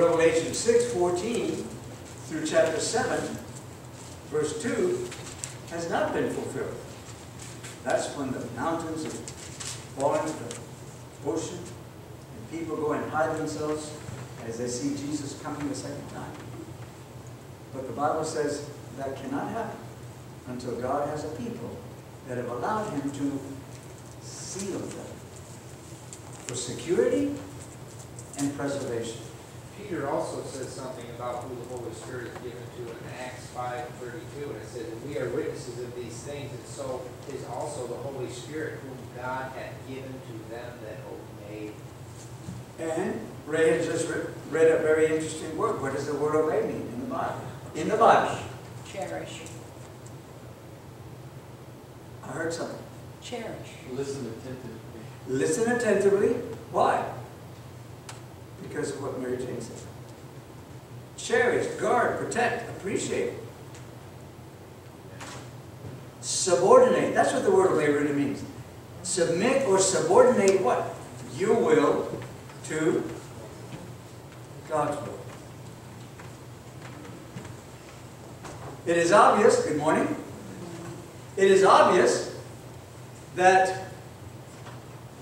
Revelation 6, 14 through chapter 7, verse 2, has not been fulfilled. That's when the mountains have fallen the ocean, and people go and hide themselves as they see Jesus coming the second time. But the Bible says that cannot happen until God has a people that have allowed him to seal them for security and preservation. Peter also says something about who the Holy Spirit is given to in Acts five thirty-two, and it says, we are witnesses of these things, and so is also the Holy Spirit, whom God hath given to them that obey." And Ray has just re- read a very interesting word. What does the word obey mean in the Bible? In the Bible. Cherish. I heard something. Cherish. Listen attentively. Listen attentively. Said. Cherish, guard, protect, appreciate. Subordinate. That's what the word obey really means. Submit or subordinate what? Your will to God's will. It is obvious, good morning. It is obvious that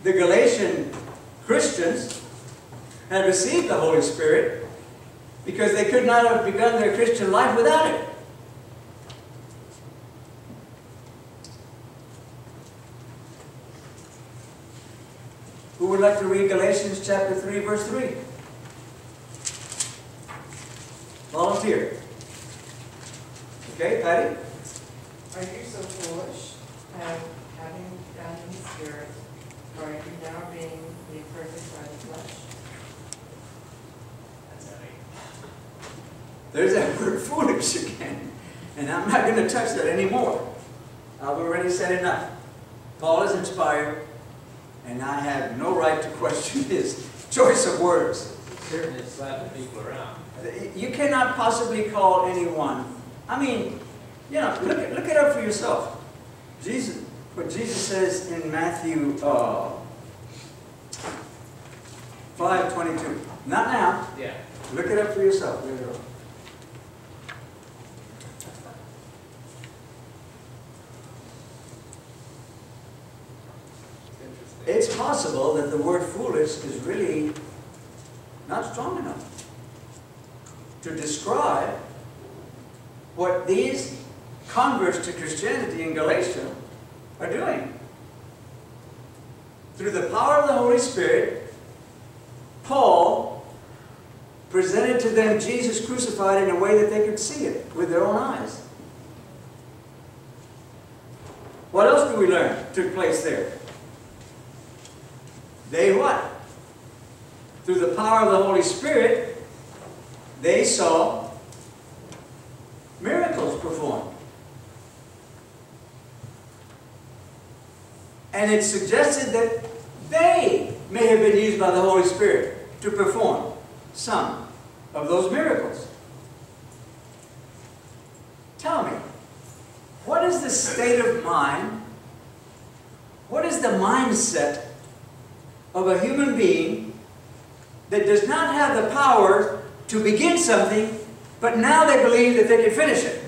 the Galatian Christians had received the Holy Spirit because they could not have begun their Christian life without it. Who would like to read Galatians chapter 3, verse 3? Volunteer. Okay, Patty? Are you so foolish, have, having begun in the spirit, or are you now being made perfect by the flesh? There's that word foolish again. And I'm not going to touch that anymore. I've already said enough. Paul is inspired, and I have no right to question his choice of words. Certainly slapping people around. You cannot possibly call anyone. I mean, you know, look, it- look it up for yourself. Jesus, what Jesus says in Matthew uh, 5:22. Not now. Yeah. Look it up for yourself. There you go. It's. It's possible that the word foolish is really not strong enough to describe what these converts to Christianity in Galatia are doing. Through the power of the Holy Spirit, Paul presented to them Jesus crucified in a way that they could see it with their own eyes. What else do we learn took place there? They what? Through the power of the Holy Spirit, they saw miracles performed. And it suggested that they may have been used by the Holy Spirit to perform some of those miracles. Tell me, what is the state of mind? What is the mindset of a human being that does not have the power to begin something, but now they believe that they can finish it.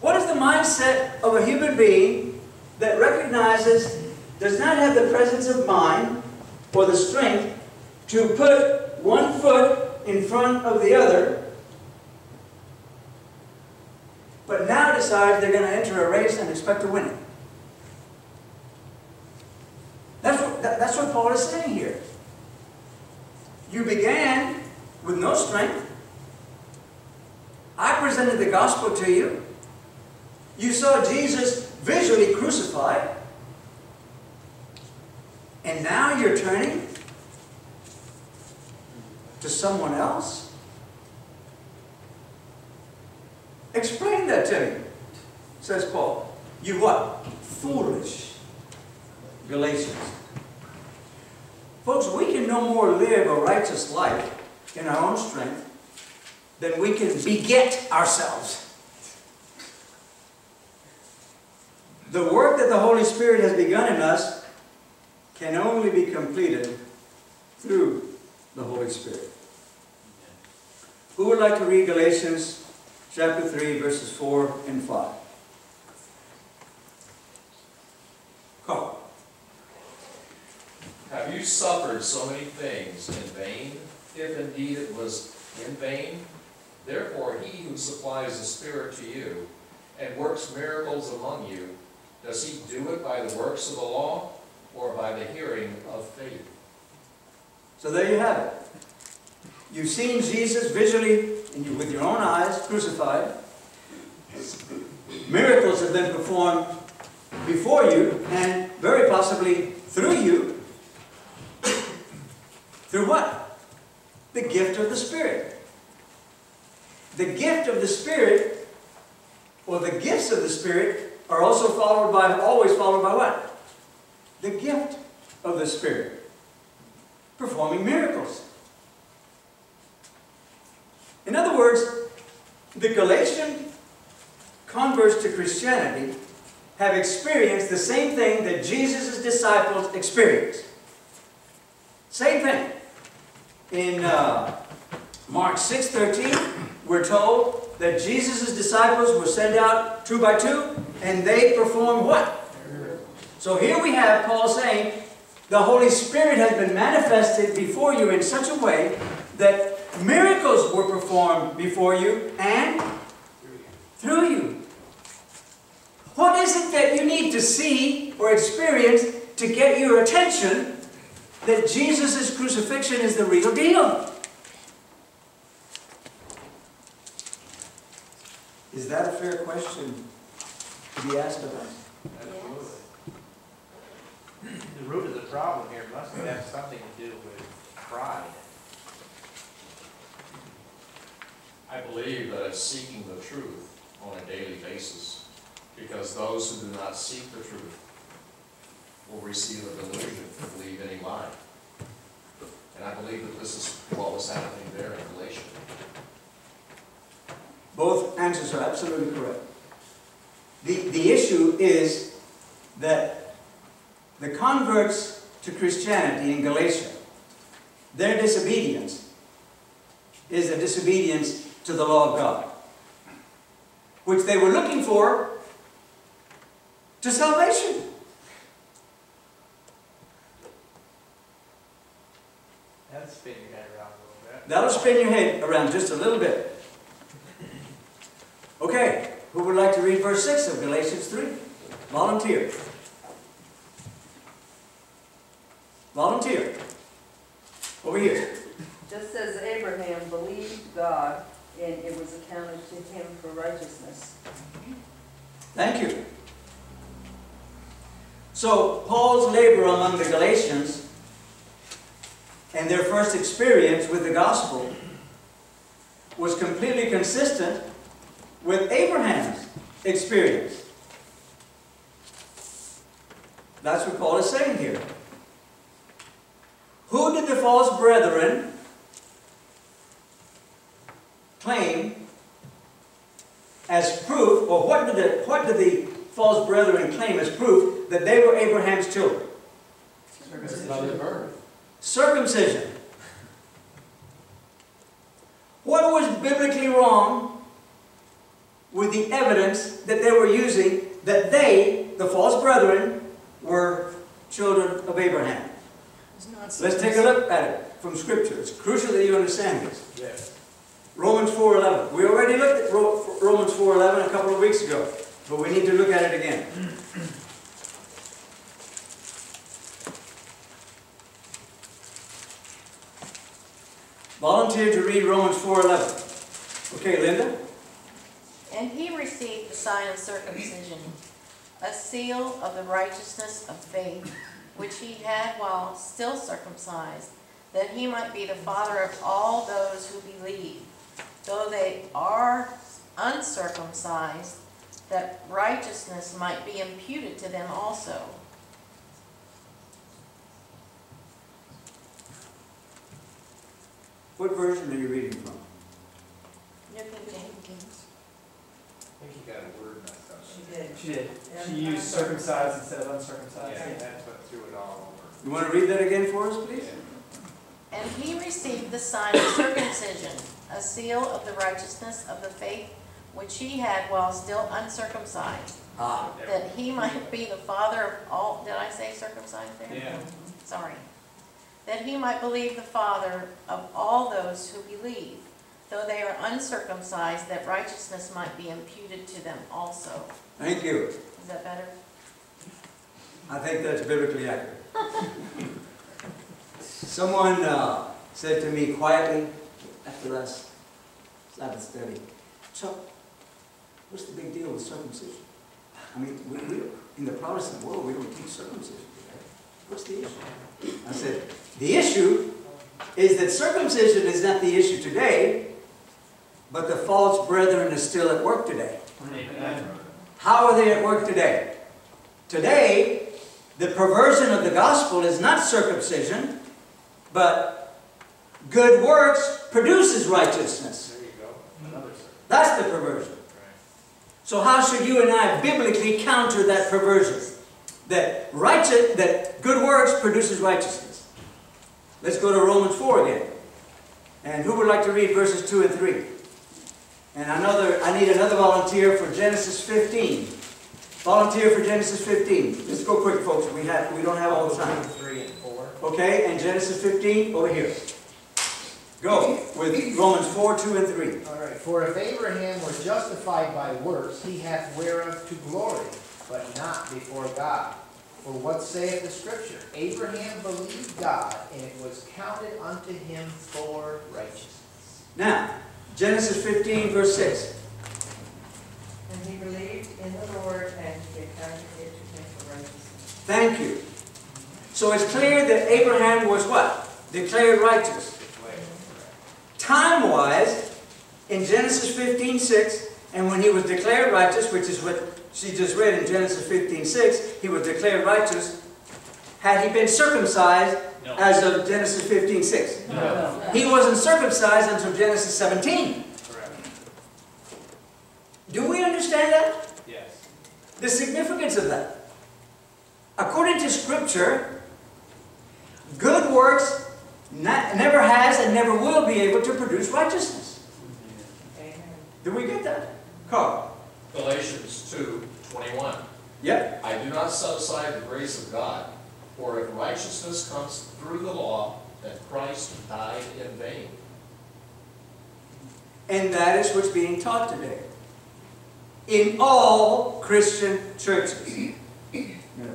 What is the mindset of a human being that recognizes, does not have the presence of mind or the strength to put one foot in front of the other, but now decides they're going to enter a race and expect to win it? That's what, that- that's what Paul is saying here. You began with no strength. I presented the gospel to you. You saw Jesus visually crucified. And now you're turning to someone else? Explain that to me, says Paul. You what? Foolish. Galatians. Folks, we can no more live a righteous life in our own strength than we can beget ourselves. The work that the Holy Spirit has begun in us can only be completed through the Holy Spirit. Who would like to read Galatians chapter 3, verses 4 and 5? Carl. Have you suffered so many things in vain, if indeed it was in vain? Therefore, he who supplies the Spirit to you and works miracles among you, does he do it by the works of the law or by the hearing of faith? So there you have it. You've seen Jesus visually and you, with your own eyes crucified. Miracles have been performed before you and very possibly through you. through what? The gift of the Spirit. The gift of the Spirit, or the gifts of the Spirit, are also followed by, always followed by what? The gift of the Spirit performing miracles. In other words, the Galatian converts to Christianity have experienced the same thing that Jesus' disciples experienced. Same thing. In uh, Mark 6.13, we're told that Jesus' disciples were sent out two by two, and they performed what? So here we have Paul saying, the Holy Spirit has been manifested before you in such a way that miracles were performed before you and through you. What is it that you need to see or experience to get your attention that Jesus' crucifixion is the real deal? Is that a fair question to be asked of us? Absolutely. The root of the problem here must have something to do with pride. I believe that it's seeking the truth on a daily basis, because those who do not seek the truth will receive a delusion to believe any lie. And I believe that this is what was happening there in Galatia. Both answers are absolutely correct. The, the issue is that the converts to Christianity in Galatia, their disobedience is a disobedience to the law of God, which they were looking for to salvation. That'll spin your head around a little bit. That'll spin your head around just a little bit. Okay, who would like to read verse 6 of Galatians 3? Volunteer. Volunteer. Over here. Just as Abraham believed God, and it was accounted to him for righteousness. Thank you. So, Paul's labor among the Galatians and their first experience with the gospel was completely consistent with Abraham's experience. That's what Paul is saying here. Who did the false brethren claim as proof, or what did the, what did the false brethren claim as proof that they were Abraham's children? Circumcision. Circumcision. What was biblically wrong with the evidence that they were using that they, the false brethren, were children of Abraham? Let's take a look at it from Scripture. It's crucial that you understand this. Yes. Romans 4.11. We already looked at Ro- Romans 4.11 a couple of weeks ago, but we need to look at it again. Volunteer to read Romans 4.11. Okay, Linda? And he received the sign of circumcision, a seal of the righteousness of faith, which he had while still circumcised, that he might be the father of all those who believe, though they are uncircumcised, that righteousness might be imputed to them also. What version are you reading from? New King James. I think you got a word messed up. She did. She did. She used circumcised instead of uncircumcised. Yeah, that's what threw it all over. You want to read that again for us, please? And he received the sign of circumcision, a seal of the righteousness of the faith which he had while still uncircumcised, Ah, that he might be the father of all, did I say circumcised there? Yeah. Sorry. That he might believe the father of all those who believe, though they are uncircumcised, that righteousness might be imputed to them also. thank you. Is that better? I think that's biblically accurate. Someone uh, said to me quietly after last Sabbath study, Chuck, what's the big deal with circumcision? I mean, we, we, in the Protestant world, we don't teach circumcision. What's the issue? I said, the issue is that circumcision is not the issue today, but the false brethren is still at work today. How are they at work today? Today, the perversion of the gospel is not circumcision, but good works produces righteousness. There you go, another. That's the perversion. So how should you and I biblically counter that perversion? That righteous, that good works produces righteousness. Let's go to Romans 4 again. And who would like to read verses 2 and 3? And another, I need another volunteer for Genesis 15. Volunteer for Genesis 15. Let's go quick, folks. We have, we don't have all the time. Three and four. Okay, and Genesis 15, over here. Go with Romans 4, 2, and 3. All right, for if Abraham were justified by works, he hath whereof to glory, but not before God. For what saith the Scripture? Abraham believed God, and it was counted unto him for righteousness. Now, Genesis 15, verse 6. And he believed in the Lord and he accounted it to him for righteousness. Thank you. So it's clear that Abraham was what? Declared righteous. Time-wise, in Genesis 15, 6, and when he was declared righteous, which is what she just read in Genesis 15, 6, he was declared righteous. Had he been circumcised No. as of Genesis 15, 6? No. He wasn't circumcised until Genesis 17. Correct. Do we understand that? Yes. The significance of that. According to Scripture, good works not, never has and never will be able to produce righteousness. Amen. Do we get that? Carl? Galatians two, twenty-one. Yep. I do not set aside the grace of God, for if righteousness comes through the law, then Christ died in vain. And that is what's being taught today. In all Christian churches.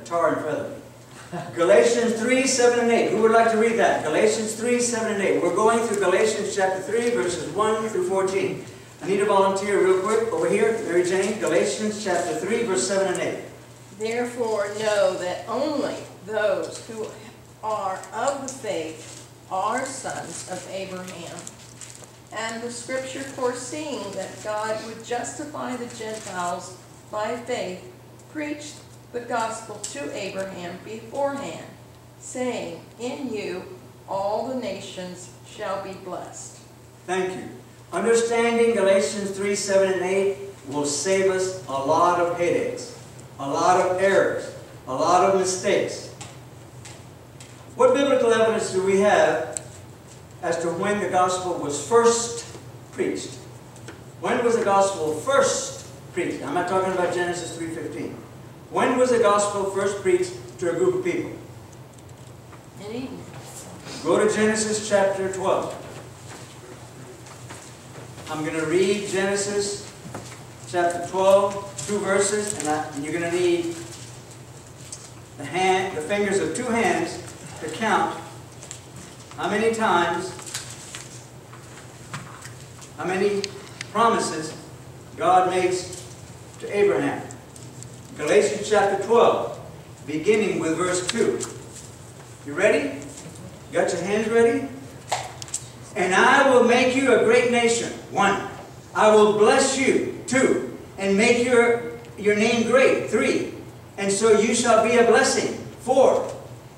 Tar and feather. Galatians 3, 7 and 8. Who would like to read that? Galatians 3, 7 and 8. We're going through Galatians chapter 3, verses 1 through 14. I need a volunteer real quick over here. Mary Jane, Galatians chapter 3, verse 7 and 8. Therefore know that only those who are of the faith are sons of Abraham. And the scripture foreseeing that God would justify the Gentiles by faith, preached the gospel to Abraham beforehand, saying, In you all the nations shall be blessed. Thank you. Understanding Galatians 3, 7 and 8 will save us a lot of headaches, a lot of errors, a lot of mistakes. What biblical evidence do we have as to when the gospel was first preached? When was the gospel first preached? I'm not talking about Genesis 3.15. When was the gospel first preached to a group of people? In Eden. Go to Genesis chapter 12. I'm going to read Genesis chapter 12, two verses, and, I, and you're going to need the hand, the fingers of two hands to count how many times, how many promises God makes to Abraham. Galatians chapter 12, beginning with verse 2. You ready? Got your hands ready? And I will make you a great nation. One. I will bless you. Two. And make your, your name great. Three. And so you shall be a blessing. Four.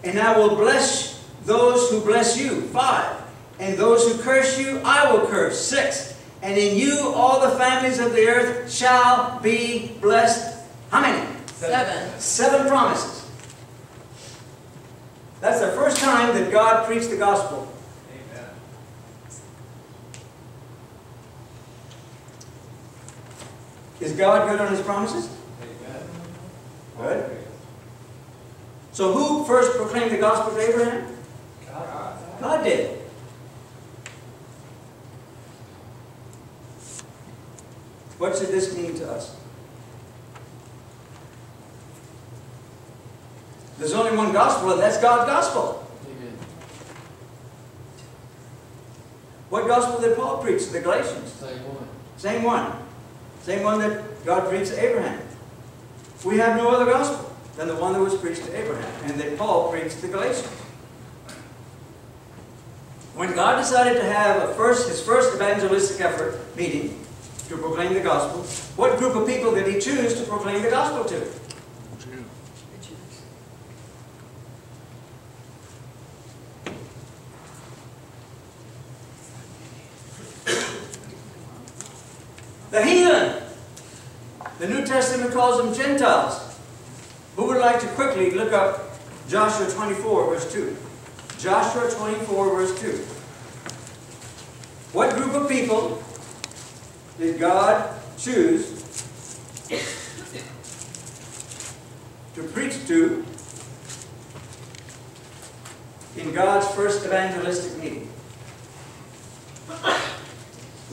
And I will bless those who bless you. Five. And those who curse you, I will curse. Six. And in you all the families of the earth shall be blessed. How many? Seven. Seven promises. That's the first time that God preached the gospel. Amen. Is God good on his promises? Amen. Good. So who first proclaimed the gospel to Abraham? God. Did. What should this mean to us? There's only one gospel, and that's God's gospel. What gospel did Paul preach to the Galatians? Same one. Same one. Same one that God preached to Abraham. We have no other gospel than the one that was preached to Abraham and that Paul preached to the Galatians. When God decided to have a first, his first evangelistic effort meeting to proclaim the gospel, what group of people did he choose to proclaim the gospel to? The heathen. The New Testament calls them Gentiles. Who would like to quickly look up Joshua 24, verse 2? Joshua 24, verse 2. What group of people did God choose to preach to in God's first evangelistic meeting?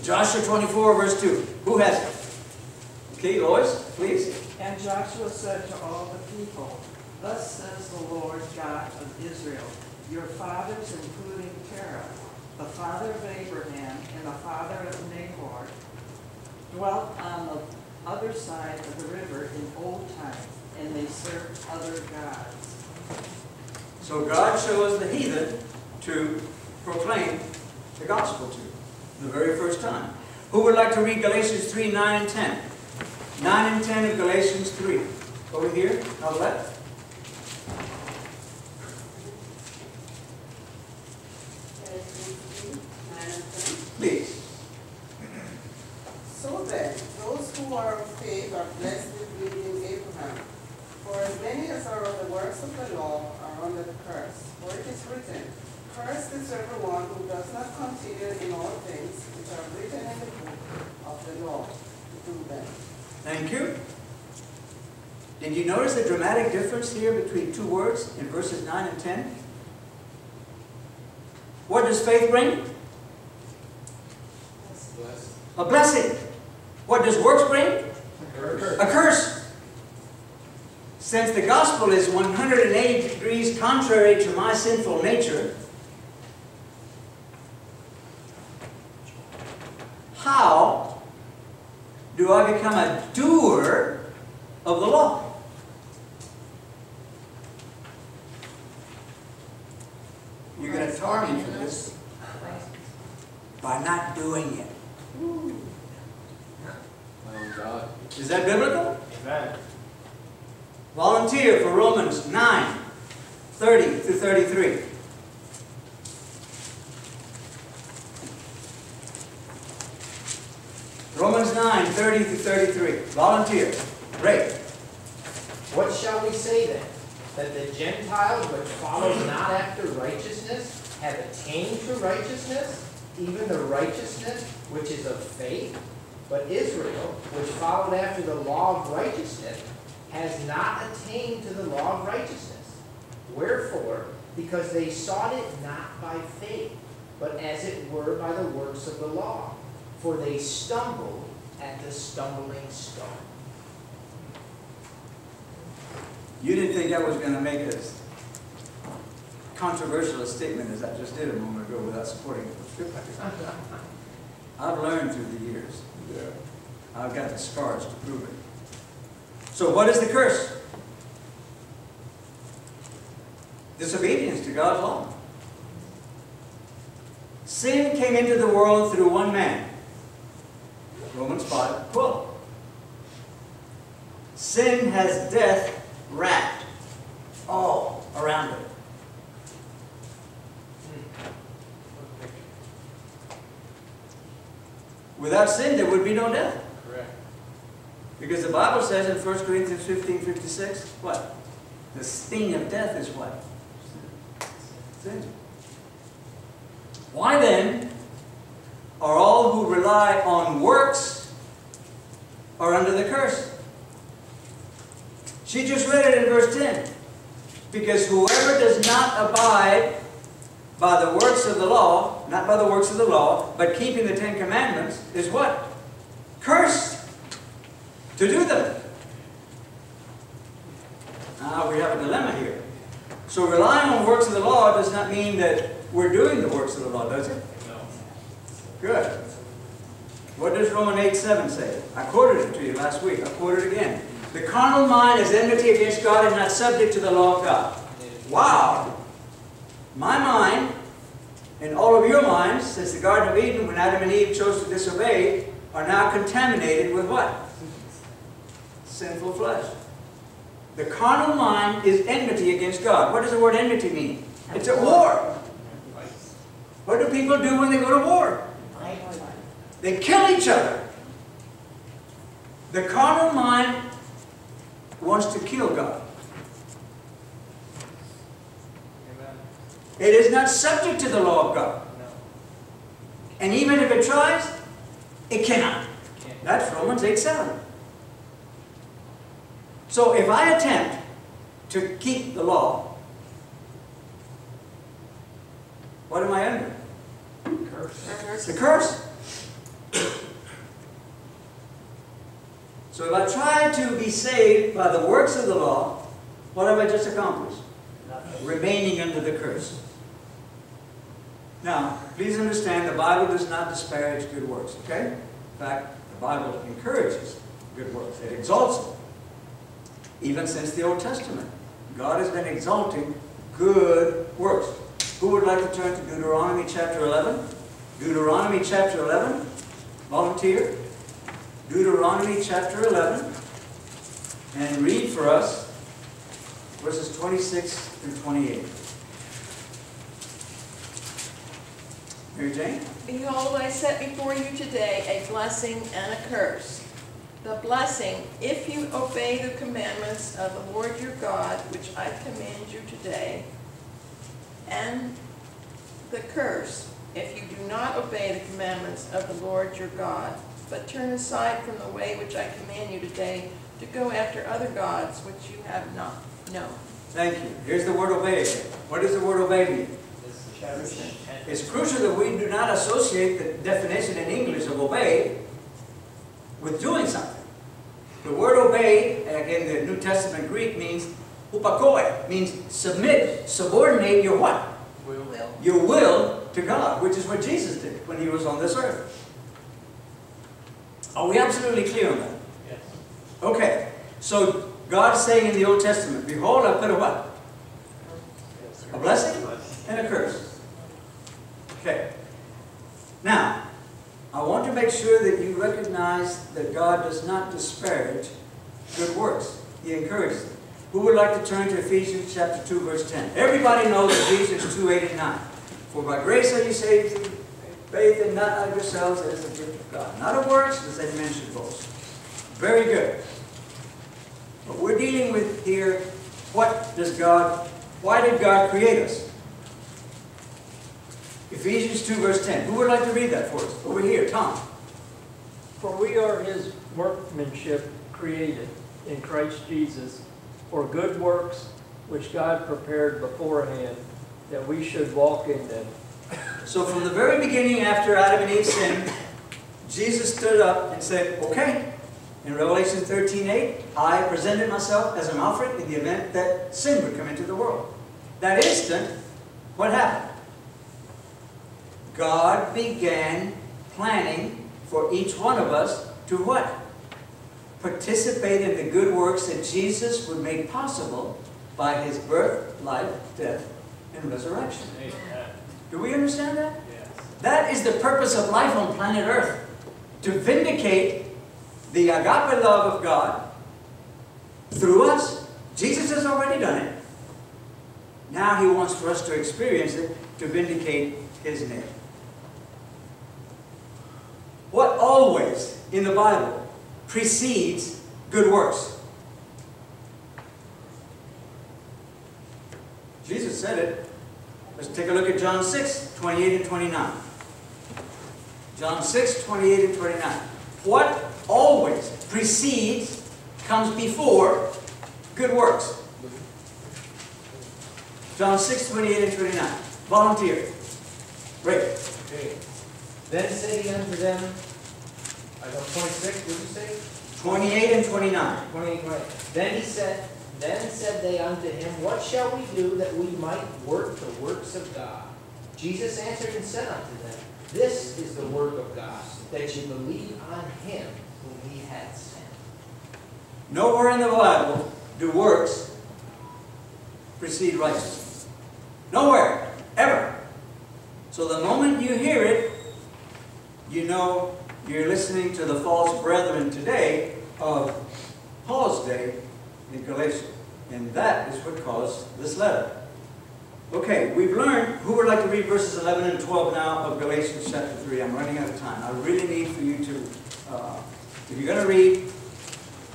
Joshua 24, verse 2. Who has it? Okay, Lois, please. And Joshua said to all the people, Thus says the Lord God of Israel, your fathers, including Terah, the father of Abraham and the father of Nahor, dwelt on the other side of the river in old times, and they served other gods. So God chose the heathen to proclaim the gospel to, the very first time. Who would like to read Galatians 3, 9 and 10? 9 and 10 of Galatians 3. Over here, on the left. Please. So then, those who are of faith are blessed with believing Abraham. For as many as are of the works of the law are under the curse. For it is written, Cursed is everyone who does not continue in all things which are written in the book of the law to do them. Thank you. Did you notice the dramatic difference here between two words in verses 9 and 10? What does faith bring? A blessing. What does works bring? Curse. A curse. Since the gospel is 180 degrees contrary to my sinful nature, how do I become a doer of the law? You're going to tar me for this by not doing it. My own God. Is that biblical? Amen. Volunteer for Romans 9, 30 through 33. Romans 9, 30 through 33. Volunteer. Great. What shall we say then? That the Gentiles which follow not after righteousness have attained to righteousness, even the righteousness which is of faith? But Israel, which followed after the law of righteousness, has not attained to the law of righteousness. Wherefore, because they sought it not by faith, but as it were by the works of the law. For they stumbled at the stumbling stone. You didn't think I was going to make as controversial a statement as I just did a moment ago without supporting it. I've learned through the years. Yeah. I've got the scars to prove it. So what is the curse? Disobedience to God's law. Sin came into the world through one man. Romans 5, 12. Sin has death wrapped all around it. Without sin, there would be no death. Because the Bible says in 1 Corinthians 15, 56, what? The sting of death is what? sin. Why then are all who rely on works are under the curse? She just read it in verse 10. Because whoever does not abide by the works of the law, not by the works of the law, but keeping the Ten Commandments, is what? Cursed to do them. Now ah, we have a dilemma here. So relying on works of the law does not mean that we're doing the works of the law, does it? No. Good. What does Romans 8, 7 say? I quoted it to you last week. I quote it again. The carnal mind is enmity against God and not subject to the law of God. Wow! My mind, and all of your minds, since the Garden of Eden, when Adam and Eve chose to disobey, are now contaminated with what? Sinful flesh. The carnal mind is enmity against God. What does the word enmity mean? It's at war. What do people do when they go to war? They kill each other. The carnal mind wants to kill God. Amen. It is not subject to the law of God. And even if it tries, it cannot. That's Romans 8 7. So if I attempt to keep the law, what am I under? It's a curse. So if I try to be saved by the works of the law, what have I just accomplished? Remaining under the curse. Now, please understand the Bible does not disparage good works, okay? In fact, the Bible encourages good works. It exalts them. Even since the Old Testament, God has been exalting good works. Who would like to turn to Deuteronomy chapter 11? Deuteronomy chapter 11. Volunteer. Deuteronomy chapter 11. And read for us verses 26 through 28. Mary Jane? Behold, I set before you today a blessing and a curse. The blessing, if you obey the commandments of the Lord your God, which I command you today, and the curse, if you do not obey the commandments of the Lord your God, but turn aside from the way which I command you today to go after other gods which you have not known. Thank you. Here's the word obey again. What does the word obey mean? This is chapter ten. It's crucial that we do not associate the definition in English of obey with doing something. The word obey, again, the New Testament Greek means upakoi, means submit, subordinate your what? Will. Will. Your will to God, which is what Jesus did when he was on this earth. Are we absolutely clear on that? Yes. Okay, so God is saying in the Old Testament, Behold, I put a what? A blessing and a curse. Okay. Now, I want to make sure that you recognize that God does not disparage good works. He encourages them. Who would like to turn to Ephesians chapter 2, verse 10? Everybody knows Ephesians 2, 8 and 9. For by grace are you saved through faith and not of yourselves, as a gift of God. Not of works, as any man should. Very good. But we're dealing with here, what does God, why did God create us? Ephesians 2 verse 10. Who would like to read that for us? Over here, Tom. For we are his workmanship created in Christ Jesus for good works which God prepared beforehand that we should walk in them. So from the very beginning after Adam and Eve sinned, Jesus stood up and said, okay, in Revelation 13, 8, I presented myself as an offering in the event that sin would come into the world. That instant, what happened? God began planning for each one of us to what? Participate in the good works that Jesus would make possible by his birth, life, death, and resurrection. Do we understand that? Yes. That is the purpose of life on planet Earth. To vindicate the agape love of God through us. Jesus has already done it. Now he wants for us to experience it to vindicate his name. What always in the Bible precedes good works? Jesus said it. Let's take a look at John 6, 28 and 29. John 6, 28 and 29. What always precedes, comes before good works? John 6, 28 and 29. Volunteer. Great. Okay. Then said he unto them, I know twenty-six, what did you say? 28 and 29. Twenty-eight, twenty. Then he said, then said they unto him, What shall we do that we might work the works of God? Jesus answered and said unto them, This is the work of God, that you believe on him whom he hath sent. Nowhere in the Bible do works precede righteousness. Nowhere, ever. So the moment you hear it, you know you're listening to the false brethren today of Paul's day in Galatia. And that is what caused this letter. Okay, we've learned, who would like to read verses 11 and 12 now of Galatians chapter 3? I'm running out of time. I really need for you to, uh, if you're going to read,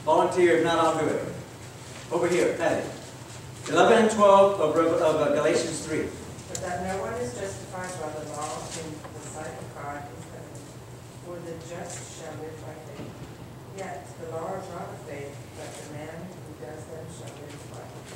volunteer, if not, I'll do it. Over here, Patty. 11 and 12 of, of uh, Galatians 3. But that no one is justified by the law in the sight of God for the just shall live by faith. Yet the law is not of faith, but the man who does them shall live by it.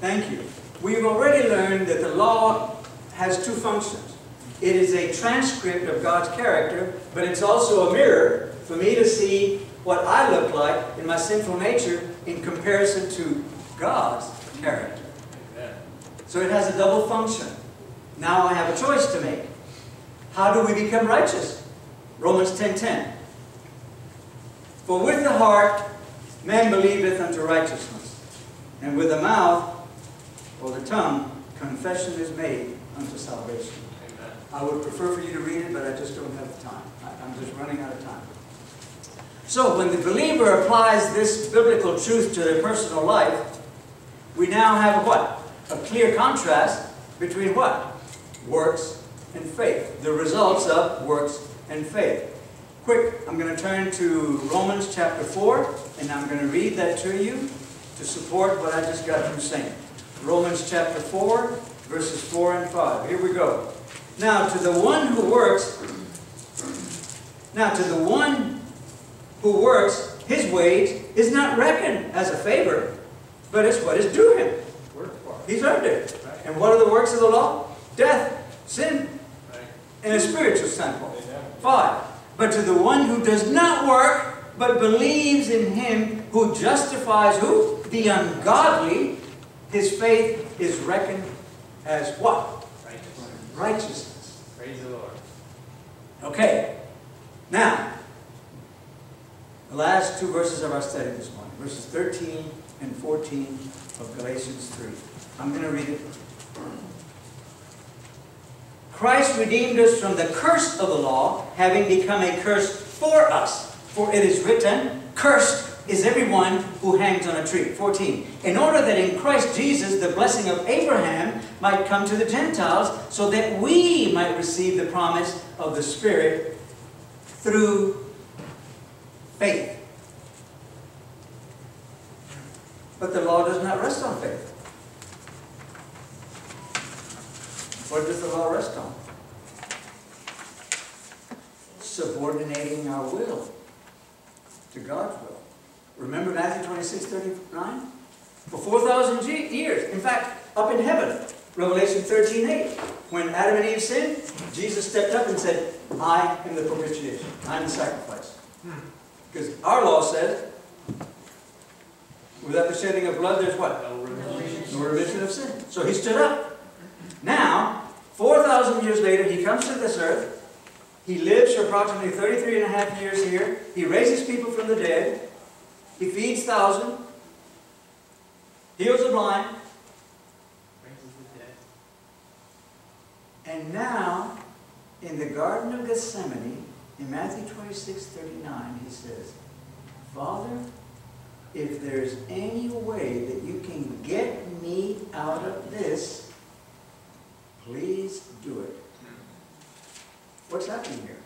Thank you. We've already learned that the law has two functions. It is a transcript of God's character, but it's also a mirror for me to see what I look like in my sinful nature in comparison to God's character. Amen. So it has a double function. Now I have a choice to make. How do we become righteous? Romans 10.10 For with the heart man believeth unto righteousness, and with the mouth or the tongue confession is made unto salvation. Amen. I would prefer for you to read it, but I just don't have the time. I'm just running out of time. So when the believer applies this biblical truth to their personal life, we now have what? A clear contrast between what? Works and faith. The results of works and faith. Quick, I'm going to turn to Romans chapter 4, and I'm going to read that to you to support what I just got through saying. Romans chapter 4, verses 4 and 5. Here we go. Now to the one who works, now to the one who works, his wage is not reckoned as a favor, but it's what is due him. He's earned it. And what are the works of the law? Death, sin, and a spiritual standpoint. Five. But to the one who does not work, but believes in him who justifies who? The ungodly, his faith is reckoned as what? Righteous. Righteousness. Praise the Lord. Okay. Now, the last two verses of our study this morning, verses 13 and 14 of Galatians 3. I'm going to read it. Christ redeemed us from the curse of the law, having become a curse for us. For it is written, Cursed is everyone who hangs on a tree. 14. In order that in Christ Jesus the blessing of Abraham might come to the Gentiles, so that we might receive the promise of the Spirit through faith. But the law does not rest on faith. What does the law rest on? Subordinating our will to God's will. Remember Matthew 26, 39? For 4,000 years, in fact, up in heaven, Revelation 13, 8, when Adam and Eve sinned, Jesus stepped up and said, I am the propitiation. I'm the sacrifice. Because our law says, without the shedding of blood, there's what? No remission. no remission of sin. So he stood up. Now, 4,000 years later, he comes to this earth. He lives for approximately 33 and a half years here. He raises people from the dead. He feeds thousands. Heals the blind. Raises the dead. And now, in the Garden of Gethsemane, in Matthew 26, 39, he says, Father, if there's any way that you can get me out of this, please do it. What's happening here?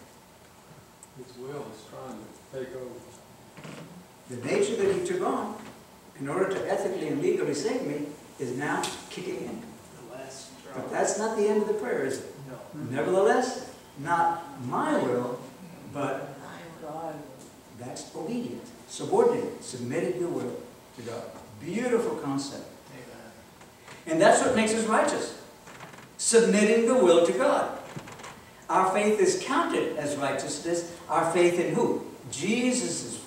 His will is trying to take over. The nature that he took on, in order to ethically and legally save me, is now kicking in. The last. But that's not the end of the prayer, is it? No. Nevertheless, not my will, but God. that's obedient, subordinate, submitted your will to God. Beautiful concept. And that's what makes us righteous. Submitting the will to God. Our faith is counted as righteousness. Our faith in who? Jesus'.